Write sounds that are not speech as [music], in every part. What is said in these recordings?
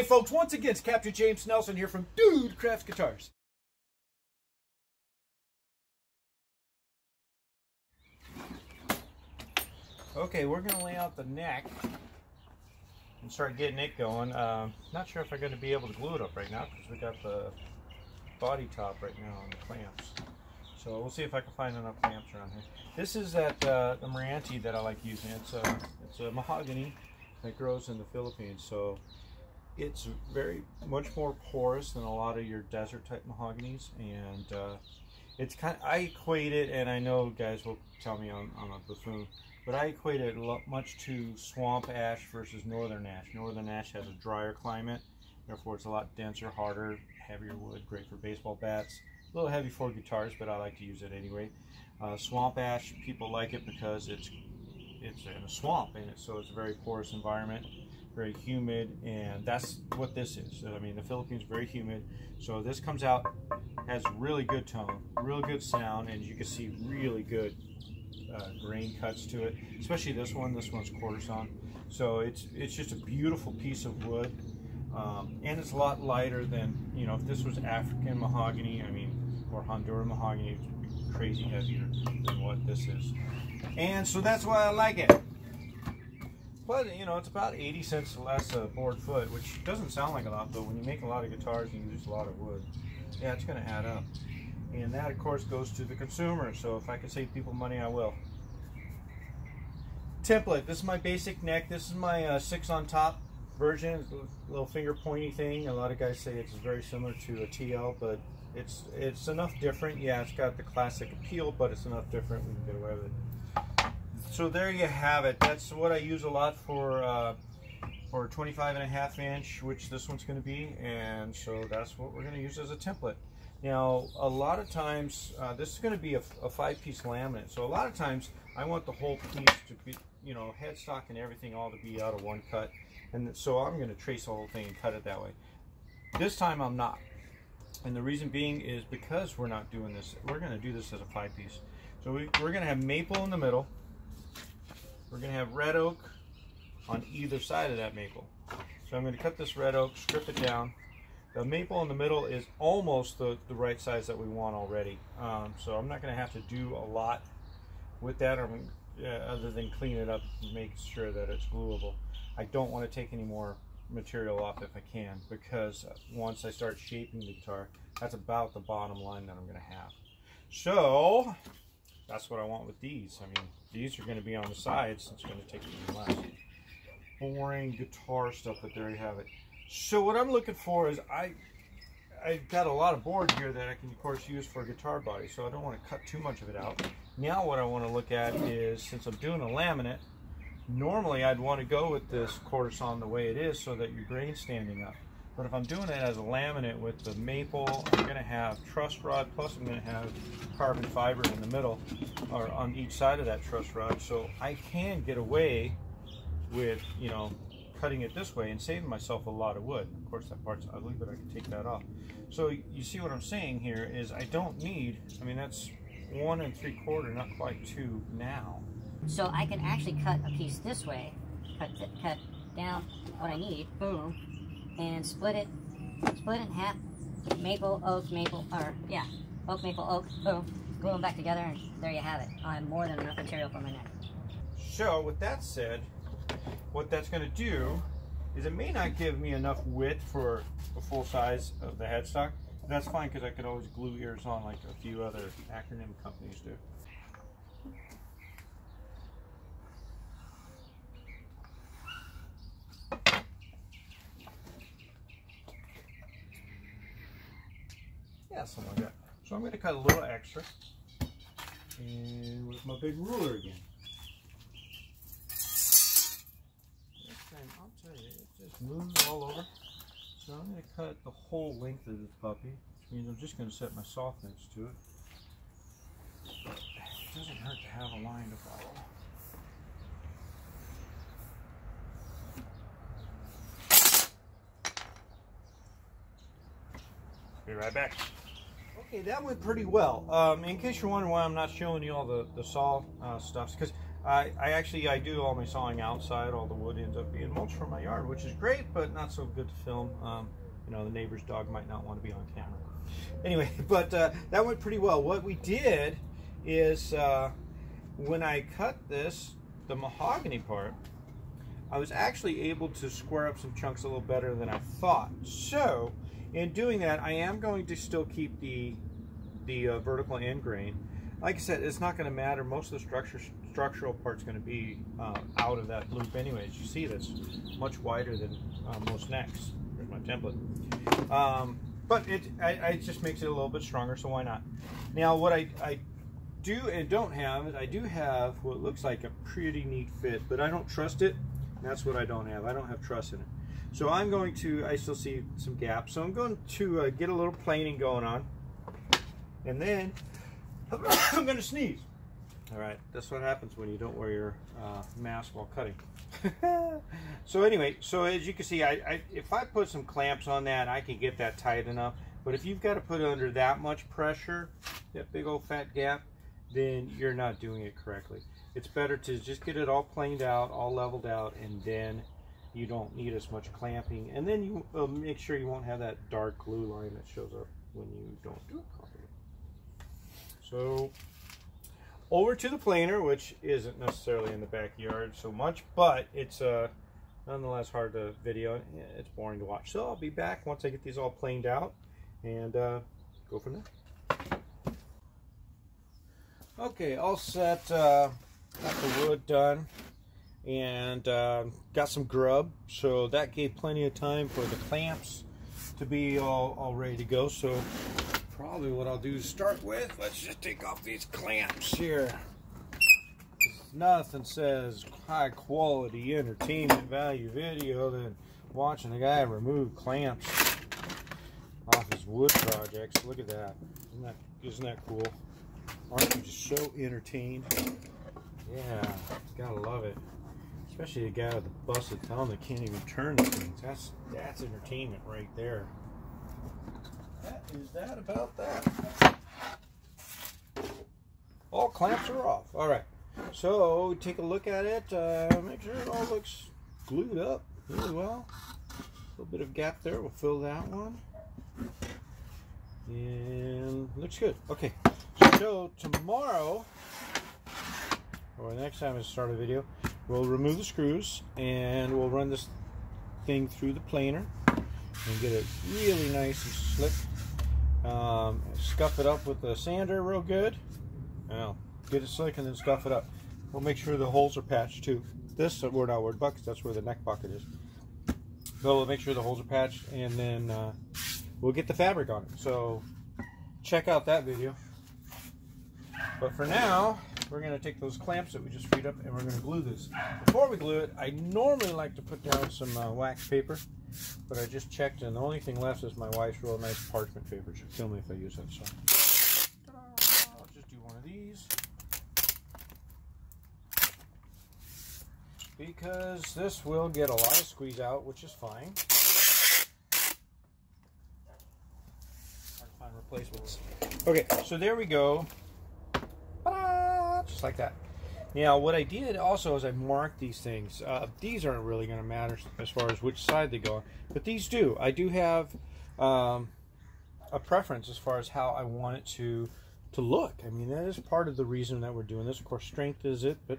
Hey, folks, once again, it's Captain James Nelson here from Dood Crafts Guitars. Okay, we're going to lay out the neck and start getting it going. Um, not sure if I'm going to be able to glue it up right now because we got the body top right now on the clamps. So we'll see if I can find enough clamps around here. This is that uh, the Meranti that I like using. It's a, it's a mahogany that grows in the Philippines. So it's very much more porous than a lot of your desert type mahoganies and uh, it's kind of, I equate it and I know guys will tell me I'm, I'm a buffoon but I equate it much to swamp ash versus northern ash. Northern ash has a drier climate therefore it's a lot denser, harder, heavier wood, great for baseball bats. A little heavy for guitars but I like to use it anyway. Uh, swamp ash, people like it because it's it's in a swamp in it so it's a very porous environment very humid, and that's what this is. I mean, the Philippines very humid, so this comes out, has really good tone, real good sound, and you can see really good uh, grain cuts to it, especially this one. This one's sawn, so it's it's just a beautiful piece of wood, um, and it's a lot lighter than you know if this was African mahogany. I mean, or Honduran mahogany, crazy heavier than what this is, and so that's why I like it. But, you know, it's about 80 cents less a board foot, which doesn't sound like a lot, but when you make a lot of guitars you use a lot of wood, yeah, it's going to add up. And that, of course, goes to the consumer. So if I can save people money, I will. Template. This is my basic neck. This is my uh, six on top version. Little finger pointy thing. A lot of guys say it's very similar to a TL, but it's it's enough different. Yeah, it's got the classic appeal, but it's enough different. We can get away with it so there you have it. That's what I use a lot for uh, for 25 and a half inch, which this one's going to be, and so that's what we're going to use as a template. Now, a lot of times, uh, this is going to be a, a five-piece laminate, so a lot of times I want the whole piece to be, you know, headstock and everything all to be out of one cut, and so I'm going to trace the whole thing and cut it that way. This time I'm not, and the reason being is because we're not doing this, we're going to do this as a five-piece. So we, we're going to have maple in the middle, we're going to have red oak on either side of that maple. So I'm going to cut this red oak, strip it down. The maple in the middle is almost the, the right size that we want already. Um, so I'm not going to have to do a lot with that uh, other than clean it up and make sure that it's gluable. I don't want to take any more material off if I can because once I start shaping the guitar, that's about the bottom line that I'm going to have. So that's what I want with these. I mean, these are going to be on the sides. It's going to take even less. Boring guitar stuff, but there you have it. So what I'm looking for is I I've got a lot of board here that I can of course use for a guitar body, so I don't want to cut too much of it out. Now what I want to look at is, since I'm doing a laminate, normally I'd want to go with this sawn the way it is so that your grain's standing up. But if I'm doing it as a laminate with the maple, I'm going to have truss rod, plus I'm going to have carbon fiber in the middle, or on each side of that truss rod. So I can get away with, you know, cutting it this way and saving myself a lot of wood. Of course, that part's ugly, but I can take that off. So you see what I'm saying here is I don't need, I mean, that's one and three quarter, not quite two now. So I can actually cut a piece this way, cut, cut down what I need, boom, and split it, split it in half, maple, oak, maple, or yeah, oak, maple, oak, boom, glue them back together, and there you have it. I have more than enough material for my neck. So with that said, what that's going to do is it may not give me enough width for the full size of the headstock. That's fine because I could always glue ears on like a few other acronym companies do. Like that. So I'm going to cut a little extra. And with my big ruler again. I'll tell you, it just moves all over. So I'm going to cut the whole length of this puppy, which means I'm just going to set my softness to it. It doesn't hurt to have a line to follow. Be right back. Okay, that went pretty well. Um, in case you're wondering why I'm not showing you all the, the saw uh, stuffs, because I, I actually I do all my sawing outside. All the wood ends up being mulch for my yard, which is great, but not so good to film. Um, you know, the neighbor's dog might not want to be on camera. Anyway, [laughs] but uh, that went pretty well. What we did is uh, when I cut this, the mahogany part, I was actually able to square up some chunks a little better than I thought. So, in doing that, I am going to still keep the the uh, vertical end grain. Like I said, it's not going to matter. Most of the structure structural part's going to be uh, out of that loop anyways. You see this much wider than uh, most necks. Here's my template. Um, but it, I, I, just makes it a little bit stronger, so why not? Now, what I, I do and don't have is I do have what looks like a pretty neat fit, but I don't trust it. That's what I don't have. I don't have trust in it. So I'm going to, I still see some gaps, so I'm going to uh, get a little planing going on. And then [coughs] I'm going to sneeze. All right, that's what happens when you don't wear your uh, mask while cutting. [laughs] so anyway, so as you can see, I, I, if I put some clamps on that, I can get that tight enough. But if you've got to put it under that much pressure, that big old fat gap, then you're not doing it correctly. It's better to just get it all planed out, all leveled out, and then you don't need as much clamping. And then you uh, make sure you won't have that dark glue line that shows up when you don't do it properly. So over to the planer, which isn't necessarily in the backyard so much, but it's uh, nonetheless hard to video. It's boring to watch. So I'll be back once I get these all planed out and uh, go from there. Okay, all set. Uh, got the wood done and uh, got some grub. So that gave plenty of time for the clamps to be all, all ready to go. So probably what I'll do is start with, let's just take off these clamps here. Nothing says high quality entertainment value video than watching a guy remove clamps off his wood projects. Look at that. Isn't that, isn't that cool? Aren't you just so entertained? Yeah, gotta love it. Especially a guy with a busted thumb that can't even turn the things. That's that's entertainment right there that is that about that. All clamps are off. All right. So take a look at it. Uh, make sure it all looks glued up really well. A little bit of gap there. We'll fill that one. And looks good. Okay. So tomorrow, or next time I start a video, we'll remove the screws and we'll run this thing through the planer and get it really nice and slick. Um, scuff it up with the sander real good. Now, get it slick and then scuff it up. We'll make sure the holes are patched too. This we're not about because that's where the neck pocket is. But we'll make sure the holes are patched and then uh, we'll get the fabric on it. So check out that video. But for now, we're going to take those clamps that we just freed up and we're going to glue this. Before we glue it, I normally like to put down some uh, wax paper, but I just checked and the only thing left is my wife's real nice parchment paper. She'll kill me if I use it. So I'll just do one of these. Because this will get a lot of squeeze out, which is fine. Hard to find replacements. Okay, so there we go just like that. Now, what I did also is I marked these things. Uh, these aren't really going to matter as far as which side they go on, but these do. I do have um, a preference as far as how I want it to to look. I mean, that is part of the reason that we're doing this. Of course, strength is it, but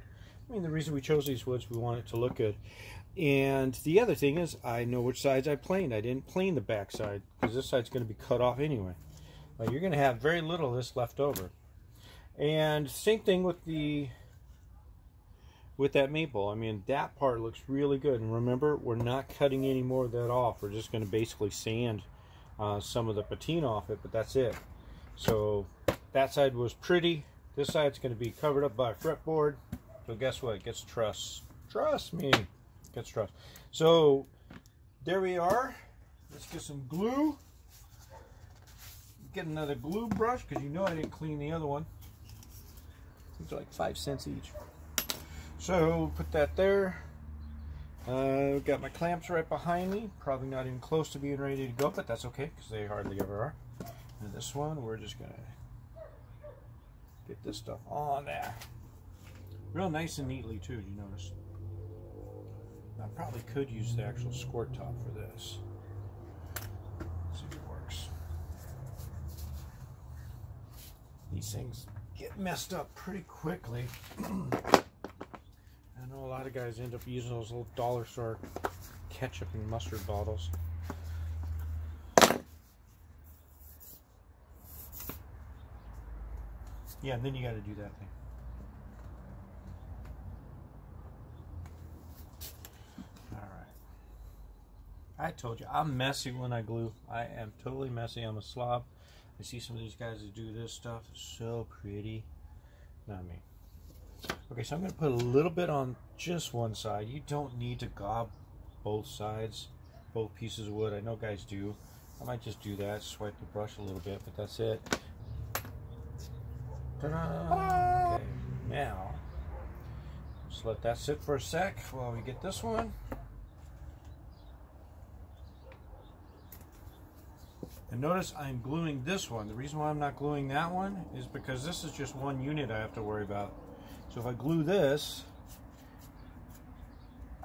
I mean, the reason we chose these woods, we want it to look good. And the other thing is, I know which sides I planed. I didn't plane the back side because this side's going to be cut off anyway. Well, you're going to have very little of this left over. And same thing with the with that maple. I mean, that part looks really good. And remember, we're not cutting any more of that off. We're just going to basically sand uh, some of the patina off it, but that's it. So that side was pretty. This side's going to be covered up by a fretboard. So guess what? It gets truss. Trust me. Gets truss. So there we are. Let's get some glue. Get another glue brush because you know I didn't clean the other one. Are like five cents each. So put that there. Uh, got my clamps right behind me. Probably not even close to being ready to go, but that's okay because they hardly ever are. And this one, we're just gonna get this stuff on there. Real nice and neatly too, you notice? I probably could use the actual squirt top for this. Let's see if it works. These things get messed up pretty quickly. [clears throat] I know a lot of guys end up using those little dollar store ketchup and mustard bottles. Yeah, and then you got to do that thing. I told you, I'm messy when I glue. I am totally messy. I'm a slob. I see some of these guys that do this stuff. It's so pretty. Not me. Okay, so I'm going to put a little bit on just one side. You don't need to gob both sides, both pieces of wood. I know guys do. I might just do that, swipe the brush a little bit, but that's it. Okay, now, just let that sit for a sec while we get this one. And notice I'm gluing this one. The reason why I'm not gluing that one is because this is just one unit I have to worry about. So if I glue this,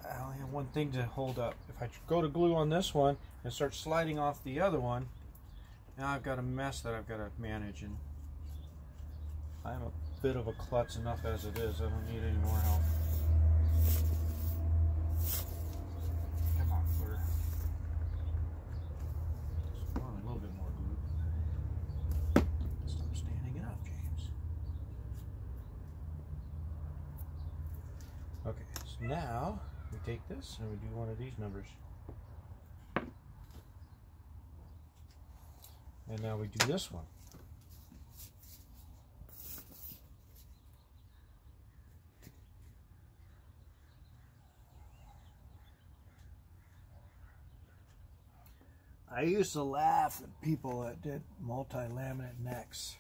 I only have one thing to hold up. If I go to glue on this one and start sliding off the other one, now I've got a mess that I've got to manage. And I'm a bit of a klutz enough as it is. I don't need any more help. Come on, Fleur. Want a little bit more glue. Stop standing up, James. Okay, so now we take this and we do one of these numbers. And now we do this one. I used to laugh at people that did multi-laminate necks.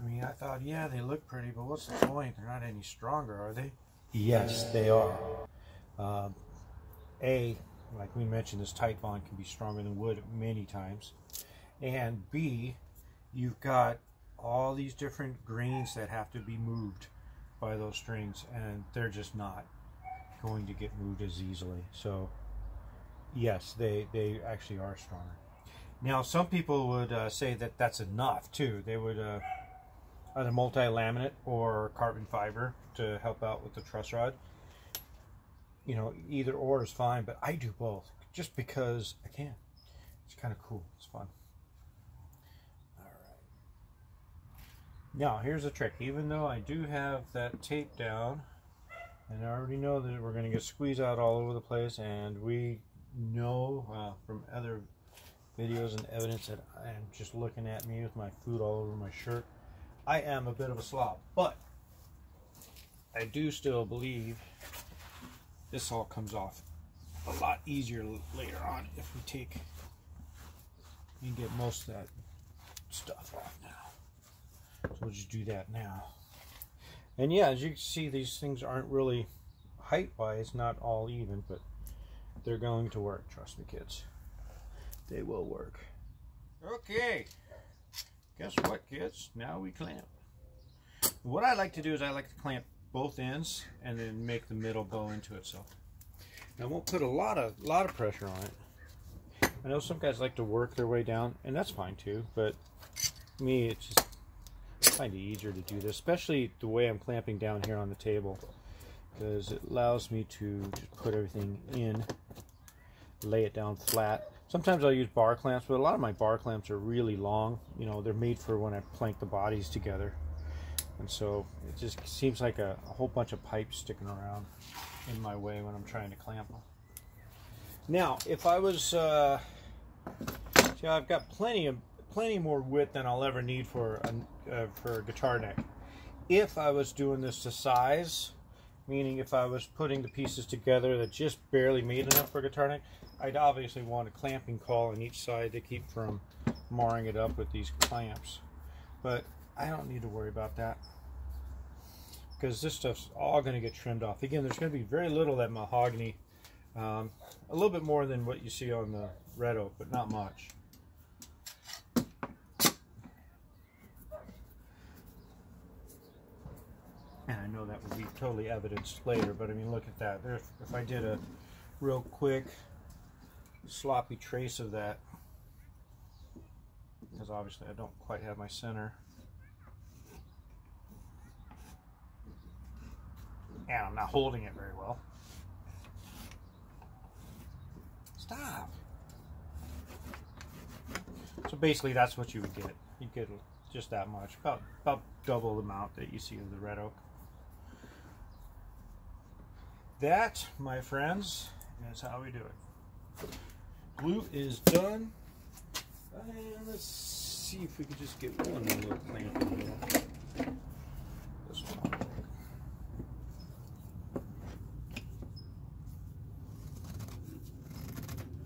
I mean, I thought, yeah, they look pretty, but what's the point? They're not any stronger, are they? Yes, they are. Uh, a, like we mentioned, this Titebond can be stronger than wood many times. And B, you've got all these different grains that have to be moved by those strings, and they're just not going to get moved as easily. So, yes, they, they actually are stronger. Now, some people would uh, say that that's enough too. They would uh, either multi-laminate or carbon fiber to help out with the truss rod. You know, either or is fine, but I do both just because I can. It's kind of cool. It's fun. All right. Now, here's the trick. Even though I do have that tape down, and I already know that we're going to get squeezed out all over the place, and we know uh, from other videos and evidence that I am just looking at me with my food all over my shirt. I am a bit of a slob, but I do still believe this all comes off a lot easier later on if we take and get most of that stuff off now. So we'll just do that now. And yeah, as you can see, these things aren't really height-wise, not all even, but they're going to work, trust me, kids. They will work. Okay. Guess what, kids? Now we clamp. What I like to do is I like to clamp both ends and then make the middle bow into itself. I won't put a lot of lot of pressure on it. I know some guys like to work their way down, and that's fine too, but me, it's just kind of easier to do this, especially the way I'm clamping down here on the table, because it allows me to just put everything in, lay it down flat. Sometimes I'll use bar clamps, but a lot of my bar clamps are really long. You know, they're made for when I plank the bodies together. And so it just seems like a, a whole bunch of pipes sticking around in my way when I'm trying to clamp them. Now, if I was, uh, see, I've got plenty of plenty more width than I'll ever need for a, uh, for a guitar neck. If I was doing this to size, meaning if I was putting the pieces together that just barely made enough for a guitar neck, I'd obviously want a clamping caul on each side to keep from marring it up with these clamps. But I don't need to worry about that because this stuff's all going to get trimmed off. Again, there's going to be very little that mahogany, um, a little bit more than what you see on the red oak, but not much. And I know that would be totally evidenced later, but I mean, look at that. If I did a real quick sloppy trace of that, because obviously I don't quite have my center. And I'm not holding it very well. Stop. So basically that's what you would get. You get just that much, about, about double the amount that you see of the red oak. That, my friends, is how we do it. Glue is done. And let's see if we could just get one little clamp in here. This one.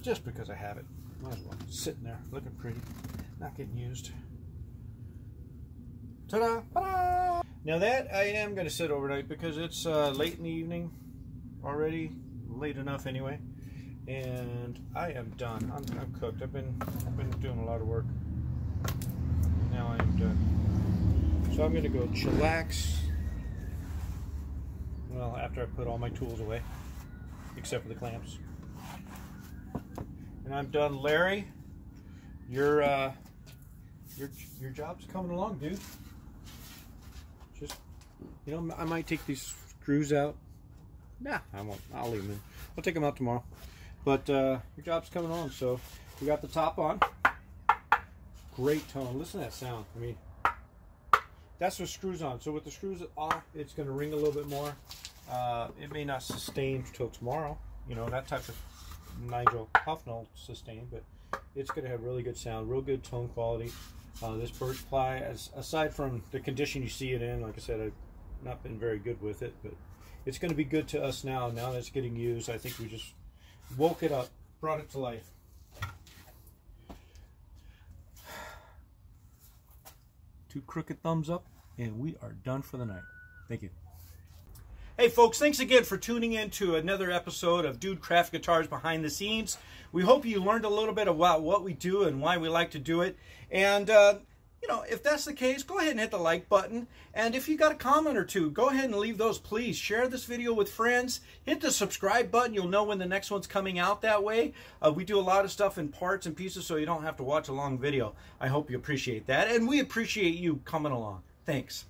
Just because I have it. Might as well. Sitting there, looking pretty, not getting used. Ta-da! Now that I am going to sit overnight because it's uh, late in the evening already, late enough anyway, and I am done. I'm, I'm cooked. I've been I've been doing a lot of work. Now I am done. So I'm going to go chillax. Well, after I put all my tools away, except for the clamps. And I'm done, Larry. Your uh, your your job's coming along, dude. Just you know, I might take these screws out. Nah, I won't. I'll leave them in. I'll take them out tomorrow. But uh, your job's coming on, so we got the top on. Great tone. Listen to that sound. I mean, that's with screws on. So with the screws off, it's going to ring a little bit more. Uh, it may not sustain till tomorrow. You know, that type of Nigel Tufnel sustain, but it's going to have really good sound, real good tone quality. Uh, this birch ply, as, aside from the condition you see it in, like I said, I've not been very good with it, but it's going to be good to us now. Now that it's getting used, I think we just woke it up, brought it to life. Two crooked thumbs up, and we are done for the night. Thank you. Hey folks, thanks again for tuning in to another episode of Dood Craft Guitars Behind the Scenes. We hope you learned a little bit about what we do and why we like to do it. And, uh, you know, if that's the case, go ahead and hit the like button. And if you got a comment or two, go ahead and leave those, please. Share this video with friends. Hit the subscribe button. You'll know when the next one's coming out that way. Uh, we do a lot of stuff in parts and pieces, so you don't have to watch a long video. I hope you appreciate that. And we appreciate you coming along. Thanks.